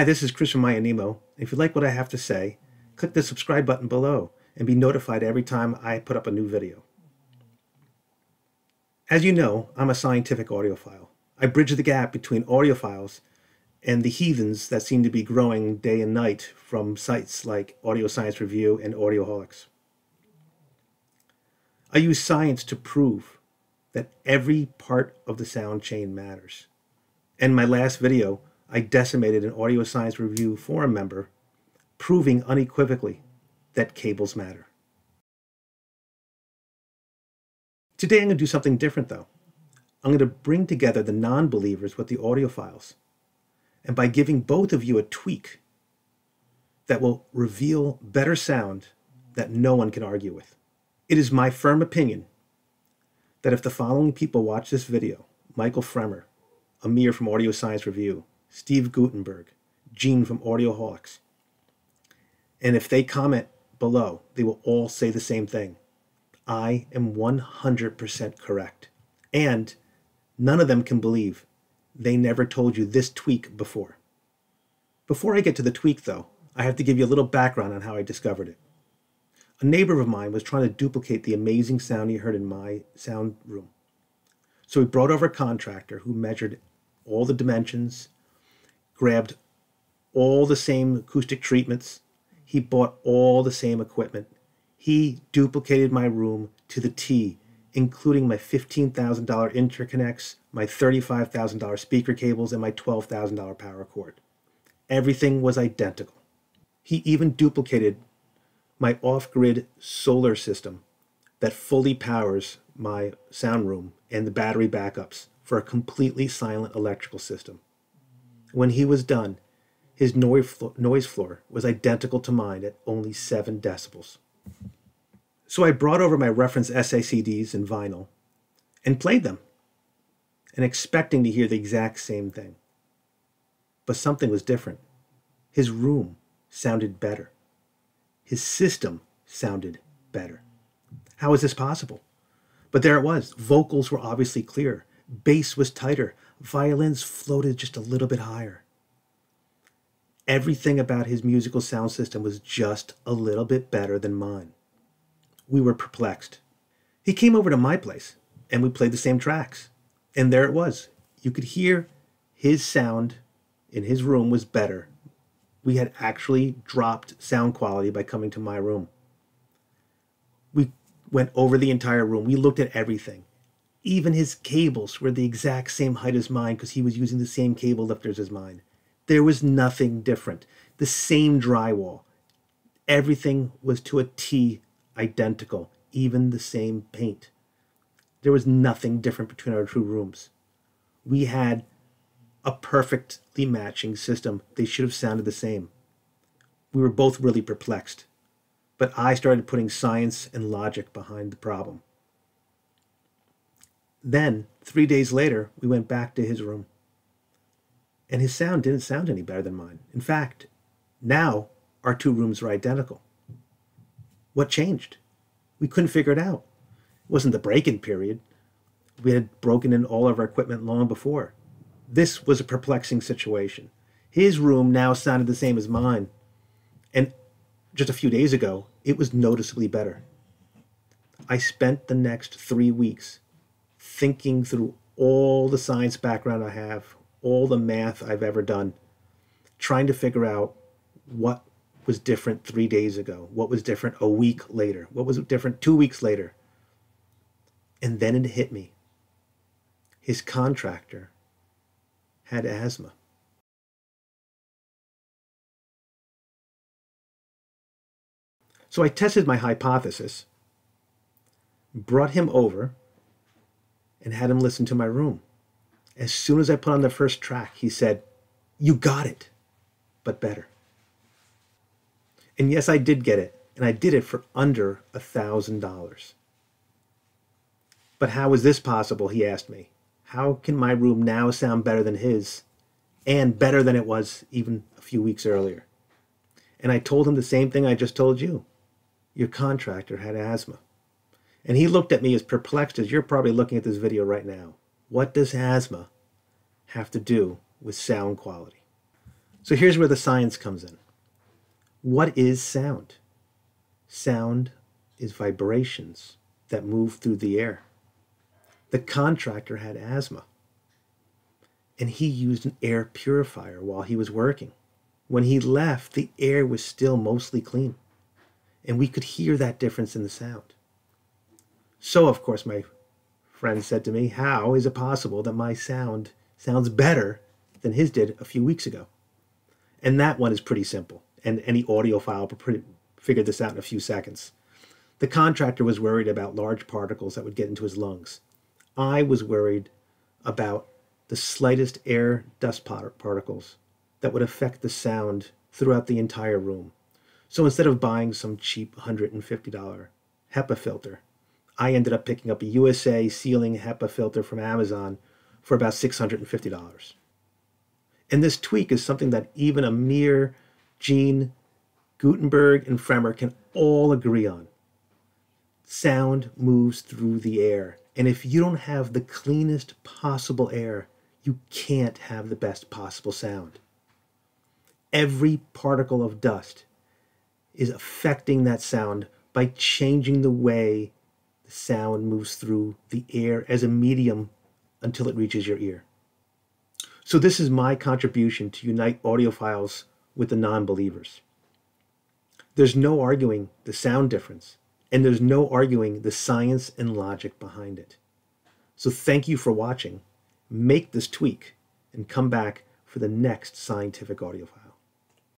Hi, this is Chris from Nemo. If you like what I have to say, click the subscribe button below and be notified every time I put up a new video. As you know, I'm a scientific audiophile. I bridge the gap between audiophiles and the heathens that seem to be growing day and night from sites like Audio Science Review and Audioholics. I use science to prove that every part of the sound chain matters. In my last video, I decimated an Audio Science Review forum member, proving unequivocally that cables matter. Today I'm going to do something different though. I'm going to bring together the non believers with the audiophiles and by giving both of you a tweak that will reveal better sound that no one can argue with. It is my firm opinion that if the following people watch this video Michael Fremer, Amir from Audio Science Review, Steve Guttenberg, Gene from Audioholics, and if they comment below, they will all say the same thing. I am 100% correct. And none of them can believe they never told you this tweak before. Before I get to the tweak, though, I have to give you a little background on how I discovered it. A neighbor of mine was trying to duplicate the amazing sound he heard in my sound room. So he brought over a contractor who measured all the dimensions, grabbed all the same acoustic treatments, he bought all the same equipment. He duplicated my room to the T including my $15,000 interconnects, my $35,000 speaker cables, and my $12,000 power cord. Everything was identical. He even duplicated my off grid solar system that fully powers my sound room and the battery backups for a completely silent electrical system. When he was done, his noise floor was identical to mine at only 7 decibels. So I brought over my reference SACDs and vinyl and played them and expecting to hear the exact same thing. But something was different. His room sounded better. His system sounded better. How is this possible? But there it was. Vocals were obviously clear. Bass was tighter. Violins floated just a little bit higher. Everything about his musical sound system was just a little bit better than mine we were perplexed. He came over to my place and we played the same tracks. And there it was. You could hear his sound in his room was better. We had actually dropped sound quality by coming to my room. We went over the entire room. We looked at everything. Even his cables were the exact same height as mine because he was using the same cable lifters as mine. There was nothing different. The same drywall. Everything was to a T identical, even the same paint. There was nothing different between our two rooms. We had a perfectly matching system. They should have sounded the same. We were both really perplexed, but I started putting science and logic behind the problem. Then, three days later, we went back to his room. And his sound didn't sound any better than mine. In fact, now our two rooms were identical. What changed? We couldn't figure it out. It wasn't the break in period. We had broken in all of our equipment long before. This was a perplexing situation. His room now sounded the same as mine. And just a few days ago, it was noticeably better. I spent the next three weeks thinking through all the science background I have, all the math I've ever done, trying to figure out what was different three days ago? What was different a week later? What was different two weeks later? And then it hit me. His contractor had asthma. So I tested my hypothesis, brought him over, and had him listen to my room. As soon as I put on the first track, he said, You got it, but better. And yes, I did get it, and I did it for under a thousand dollars. But how is this possible? He asked me. How can my room now sound better than his, and better than it was even a few weeks earlier? And I told him the same thing I just told you. Your contractor had asthma. And he looked at me as perplexed as you're probably looking at this video right now. What does asthma have to do with sound quality? So here's where the science comes in. What is sound? Sound is vibrations that move through the air. The contractor had asthma, and he used an air purifier while he was working. When he left, the air was still mostly clean, and we could hear that difference in the sound. So, of course, my friend said to me, How is it possible that my sound sounds better than his did a few weeks ago? And that one is pretty simple, and any audiophile figured this out in a few seconds. The contractor was worried about large particles that would get into his lungs. I was worried about the slightest air dust particles that would affect the sound throughout the entire room. So instead of buying some cheap $150 HEPA filter, I ended up picking up a USA ceiling HEPA filter from Amazon for about $650. And this tweak is something that even Amir, Gene, Guttenberg, and Fremer can all agree on. Sound moves through the air. And if you don't have the cleanest possible air, you can't have the best possible sound. Every particle of dust is affecting that sound by changing the way sound moves through the air as a medium until it reaches your ear. So, this is my contribution to unite audiophiles with the non believers. There's no arguing the sound difference, and there's no arguing the science and logic behind it. So, thank you for watching. Make this tweak and come back for the next scientific audiophile.